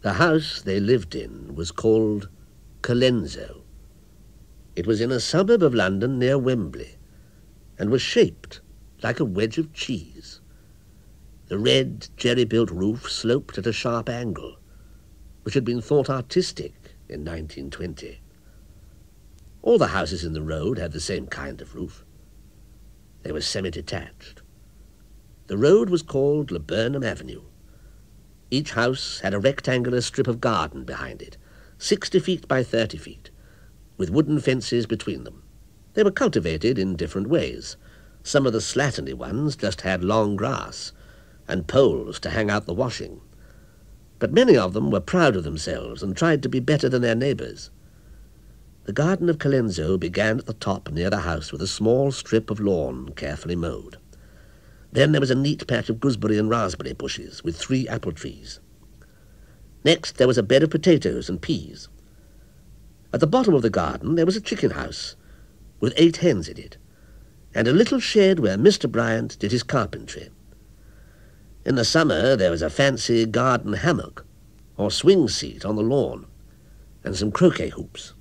The house they lived in was called Colenso. It was in a suburb of London near Wembley and was shaped like a wedge of cheese. The red, jerry-built roof sloped at a sharp angle, which had been thought artistic in 1920. All the houses in the road had the same kind of roof. They were semi-detached. The road was called Laburnum Avenue. Each house had a rectangular strip of garden behind it, 60 feet by 30 feet, with wooden fences between them. They were cultivated in different ways. Some of the slatternly ones just had long grass and poles to hang out the washing. But many of them were proud of themselves and tried to be better than their neighbours. The garden of Colenso began at the top near the house with a small strip of lawn carefully mowed. Then there was a neat patch of gooseberry and raspberry bushes with three apple trees. Next there was a bed of potatoes and peas. At the bottom of the garden there was a chicken house with eight hens in it, and a little shed where Mr. Bryant did his carpentry. In the summer there was a fancy garden hammock or swing seat on the lawn, and some croquet hoops.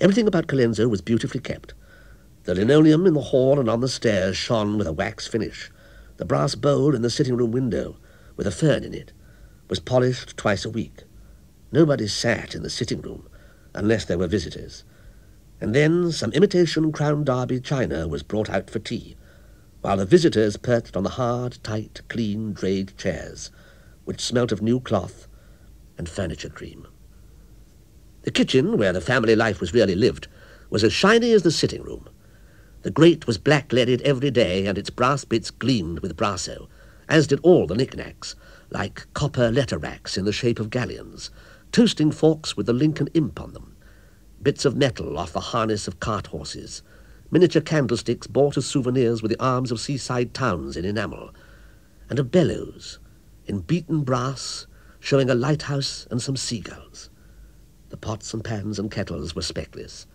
Everything about Colenso was beautifully kept. The linoleum in the hall and on the stairs shone with a wax finish. The brass bowl in the sitting-room window, with a fern in it, was polished twice a week. Nobody sat in the sitting-room, unless there were visitors. And then some imitation Crown Derby china was brought out for tea, while the visitors perched on the hard, tight, clean, draped chairs, which smelt of new cloth and furniture cream. The kitchen, where the family life was really lived, was as shiny as the sitting-room. The grate was black-leaded every day, and its brass bits gleamed with brasso, as did all the knickknacks, like copper letter racks in the shape of galleons, toasting forks with the Lincoln imp on them, bits of metal off the harness of cart horses, miniature candlesticks bought as souvenirs with the arms of seaside towns in enamel, and a bellows in beaten brass showing a lighthouse and some seagulls. The pots and pans and kettles were speckless.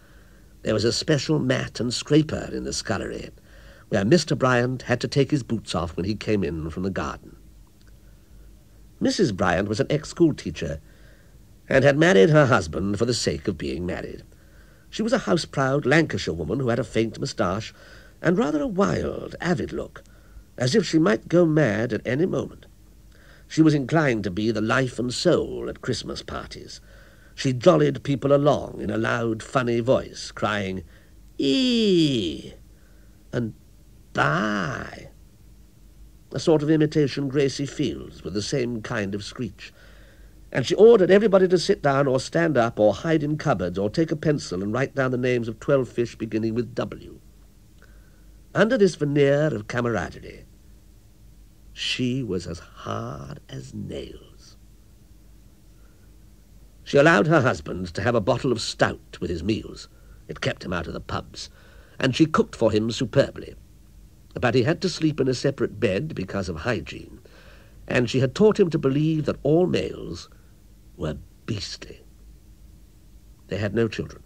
There was a special mat and scraper in the scullery, where Mr. Bryant had to take his boots off when he came in from the garden. Mrs. Bryant was an ex-school teacher, and had married her husband for the sake of being married. She was a house-proud Lancashire woman who had a faint moustache and rather a wild, avid look, as if she might go mad at any moment. She was inclined to be the life and soul at Christmas parties, she jollied people along in a loud, funny voice, crying, Ee! and Bye! A sort of imitation Gracie Fields with the same kind of screech. And she ordered everybody to sit down or stand up or hide in cupboards or take a pencil and write down the names of twelve fish beginning with W. Under this veneer of camaraderie, she was as hard as nails. She allowed her husband to have a bottle of stout with his meals. It kept him out of the pubs. And she cooked for him superbly. But he had to sleep in a separate bed because of hygiene. And she had taught him to believe that all males were beastly. They had no children.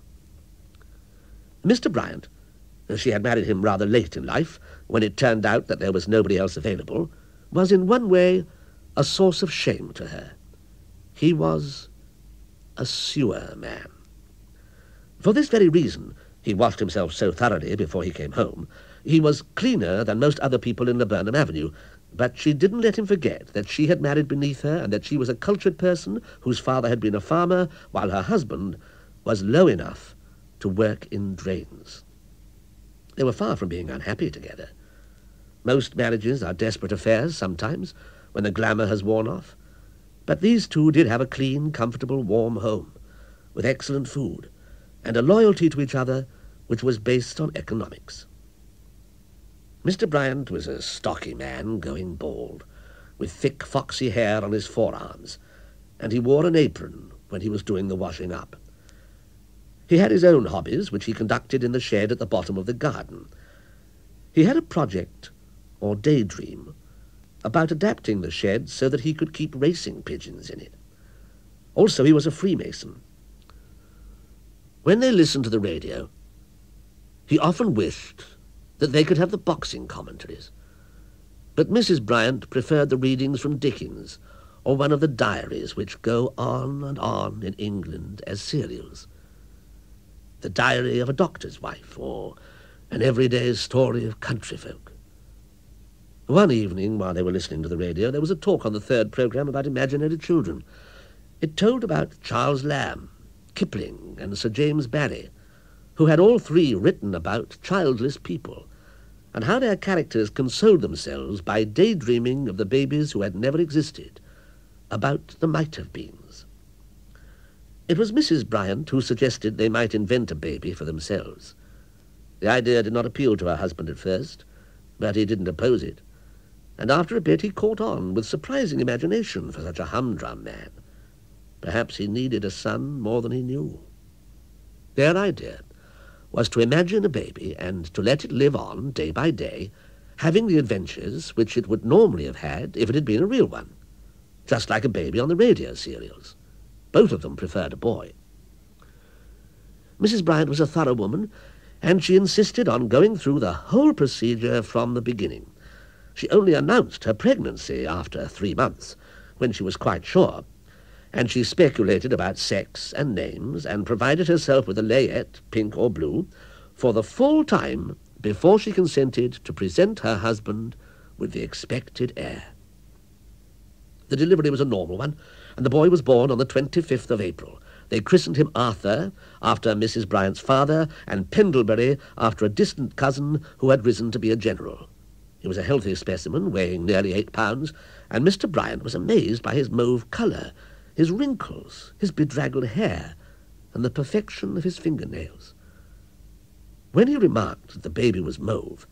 Mr. Bryant, she had married him rather late in life, when it turned out that there was nobody else available, was in one way a source of shame to her. He was a sewer man. For this very reason, he washed himself so thoroughly before he came home, he was cleaner than most other people in Laburnum Avenue, but she didn't let him forget that she had married beneath her and that she was a cultured person whose father had been a farmer, while her husband was low enough to work in drains. They were far from being unhappy together. Most marriages are desperate affairs sometimes, when the glamour has worn off. But these two did have a clean, comfortable, warm home, with excellent food, and a loyalty to each other which was based on economics. Mr. Bryant was a stocky man going bald, with thick, foxy hair on his forearms, and he wore an apron when he was doing the washing up. He had his own hobbies, which he conducted in the shed at the bottom of the garden. He had a project, or daydream, about adapting the shed so that he could keep racing pigeons in it. Also, he was a Freemason. When they listened to the radio, he often wished that they could have the boxing commentaries. But Mrs. Bryant preferred the readings from Dickens, or one of the diaries which go on and on in England as serials. The diary of a doctor's wife, or an everyday story of country folk. One evening, while they were listening to the radio, there was a talk on the third programme about imaginary children. It told about Charles Lamb, Kipling, and Sir James Barrie, who had all three written about childless people, and how their characters consoled themselves by daydreaming of the babies who had never existed, about the might-have-beens. It was Mrs. Bryant who suggested they might invent a baby for themselves. The idea did not appeal to her husband at first, but he didn't oppose it, and after a bit he caught on with surprising imagination for such a humdrum man. Perhaps he needed a son more than he knew. Their idea was to imagine a baby and to let it live on day by day, having the adventures which it would normally have had if it had been a real one, just like a baby on the radio serials. Both of them preferred a boy. Mrs. Bryant was a thorough woman, and she insisted on going through the whole procedure from the beginning. She only announced her pregnancy after three months, when she was quite sure, and she speculated about sex and names and provided herself with a layette, pink or blue, for the full time before she consented to present her husband with the expected heir. The delivery was a normal one, and the boy was born on the 25th of April. They christened him Arthur, after Mrs. Bryant's father, and Pendlebury, after a distant cousin who had risen to be a general. He was a healthy specimen, weighing nearly eight pounds, and Mr. Bryant was amazed by his mauve colour, his wrinkles, his bedraggled hair, and the perfection of his fingernails. When he remarked that the baby was mauve,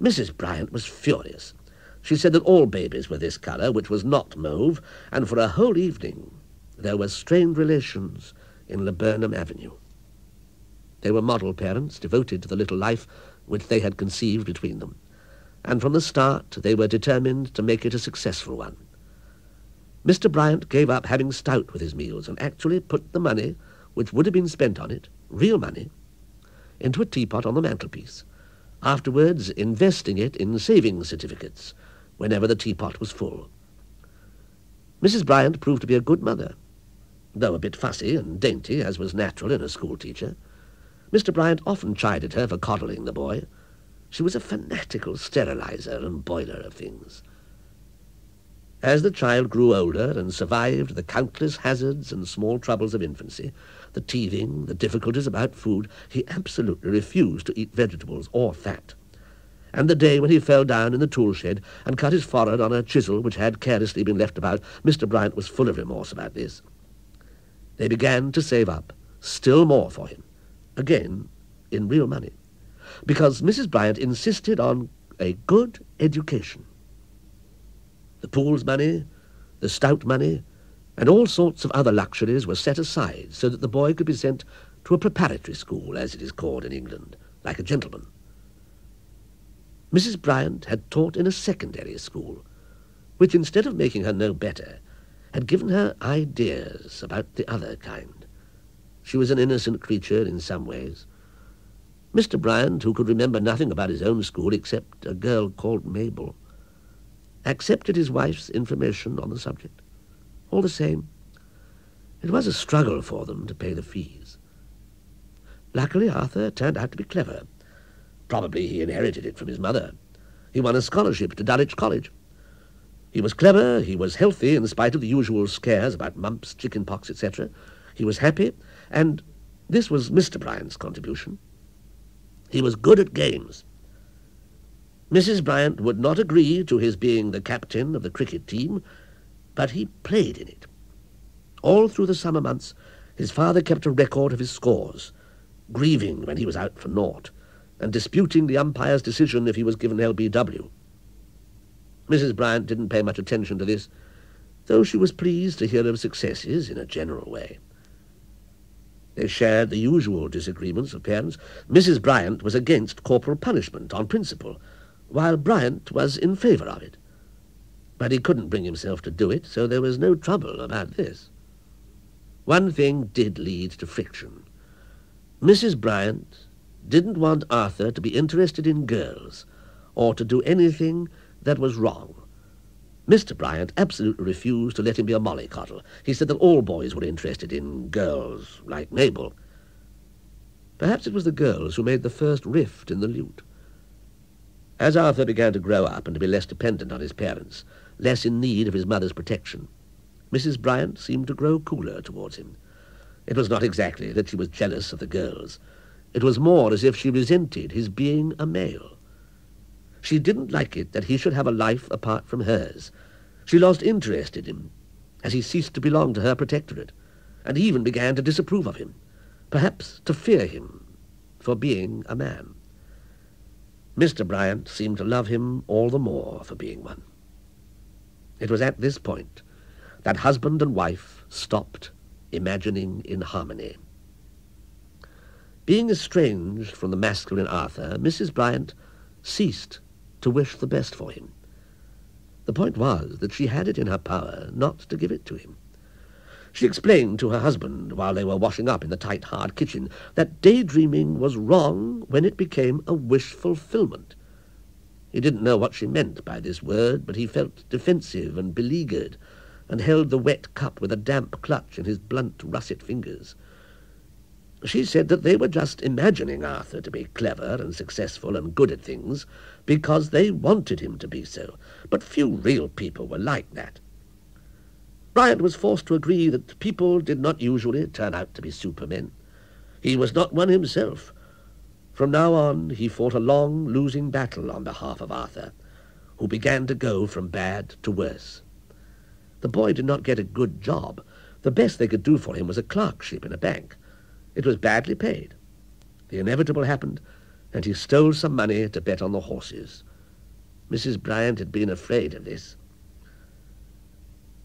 Mrs. Bryant was furious. She said that all babies were this colour, which was not mauve, and for a whole evening there were strained relations in Laburnum Avenue. They were model parents, devoted to the little life which they had conceived between them, and from the start they were determined to make it a successful one. Mr. Bryant gave up having stout with his meals and actually put the money, which would have been spent on it, real money, into a teapot on the mantelpiece, afterwards investing it in savings certificates whenever the teapot was full. Mrs. Bryant proved to be a good mother, though a bit fussy and dainty, as was natural in a schoolteacher. Mr. Bryant often chided her for coddling the boy. She was a fanatical sterilizer and boiler of things. As the child grew older and survived the countless hazards and small troubles of infancy, the teething, the difficulties about food, he absolutely refused to eat vegetables or fat. And the day when he fell down in the tool shed and cut his forehead on a chisel which had carelessly been left about, Mr. Bryant was full of remorse about this. They began to save up still more for him, again in real money, because Mrs. Bryant insisted on a good education the pool's money, the stout money, and all sorts of other luxuries were set aside so that the boy could be sent to a preparatory school, as it is called in England, like a gentleman. Mrs. Bryant had taught in a secondary school, which, instead of making her no better, had given her ideas about the other kind. She was an innocent creature in some ways. Mr. Bryant, who could remember nothing about his own school except a girl called Mabel, accepted his wife's information on the subject. All the same, it was a struggle for them to pay the fees. Luckily, Arthur turned out to be clever. Probably he inherited it from his mother. He won a scholarship to Dulwich College. He was clever, he was healthy in spite of the usual scares about mumps, chicken pox, etc. He was happy, and this was Mr. Bryant's contribution. He was good at games. Mrs. Bryant would not agree to his being the captain of the cricket team, but he played in it. All through the summer months, his father kept a record of his scores, grieving when he was out for naught, and disputing the umpire's decision if he was given LBW. Mrs. Bryant didn't pay much attention to this, though she was pleased to hear of successes in a general way. They shared the usual disagreements of parents. Mrs. Bryant was against corporal punishment on principle, while Bryant was in favour of it. But he couldn't bring himself to do it, so there was no trouble about this. One thing did lead to friction. Mrs. Bryant didn't want Arthur to be interested in girls or to do anything that was wrong. Mr. Bryant absolutely refused to let him be a mollycoddle. He said that all boys were interested in girls like Mabel. Perhaps it was the girls who made the first rift in the lute. As Arthur began to grow up and to be less dependent on his parents, less in need of his mother's protection, Mrs. Bryant seemed to grow cooler towards him. It was not exactly that she was jealous of the girls. It was more as if she resented his being a male. She didn't like it that he should have a life apart from hers. She lost interest in him as he ceased to belong to her protectorate, and even began to disapprove of him, perhaps to fear him for being a man. Mr. Bryant seemed to love him all the more for being one. It was at this point that husband and wife stopped imagining in harmony. Being estranged from the masculine Arthur, Mrs. Bryant ceased to wish the best for him. The point was that she had it in her power not to give it to him. She explained to her husband, while they were washing up in the tight, hard kitchen, that daydreaming was wrong when it became a wish fulfillment. He didn't know what she meant by this word, but he felt defensive and beleaguered, and held the wet cup with a damp clutch in his blunt, russet fingers. She said that they were just imagining Arthur to be clever and successful and good at things because they wanted him to be so, but few real people were like that. Bryant was forced to agree that people did not usually turn out to be supermen. He was not one himself. From now on, he fought a long, losing battle on behalf of Arthur, who began to go from bad to worse. The boy did not get a good job. The best they could do for him was a clerkship in a bank. It was badly paid. The inevitable happened, and he stole some money to bet on the horses. Mrs. Bryant had been afraid of this.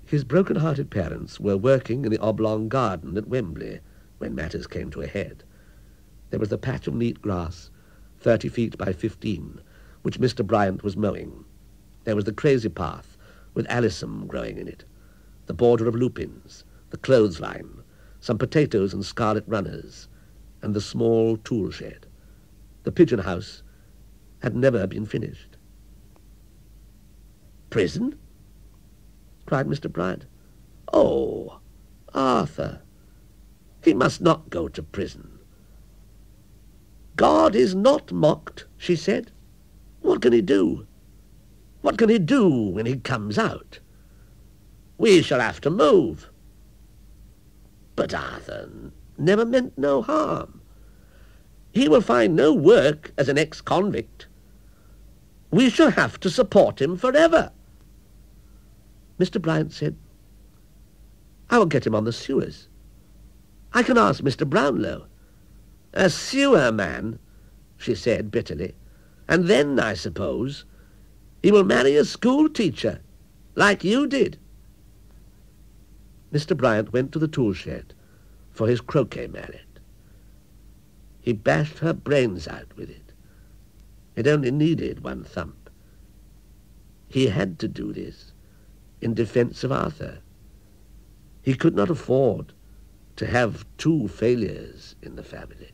His broken-hearted parents were working in the oblong garden at Wembley when matters came to a head. There was the patch of neat grass, thirty feet by fifteen, which Mr. Bryant was mowing. There was the crazy path, with alyssum growing in it, the border of lupins, the clothesline, some potatoes and scarlet runners, and the small tool shed. The pigeon house had never been finished. Prison? cried Mr. Bryant. Oh, Arthur, he must not go to prison. God is not mocked, she said. What can he do? What can he do when he comes out? We shall have to move. But Arthur never meant no harm. He will find no work as an ex-convict. We shall have to support him forever. Mr. Bryant said, I will get him on the sewers. I can ask Mr. Brownlow. A sewer man, she said bitterly. And then, I suppose, he will marry a school teacher, like you did. Mr. Bryant went to the tool shed for his croquet mallet. He bashed her brains out with it. It only needed one thump. He had to do this in defense of Arthur. He could not afford to have two failures in the family.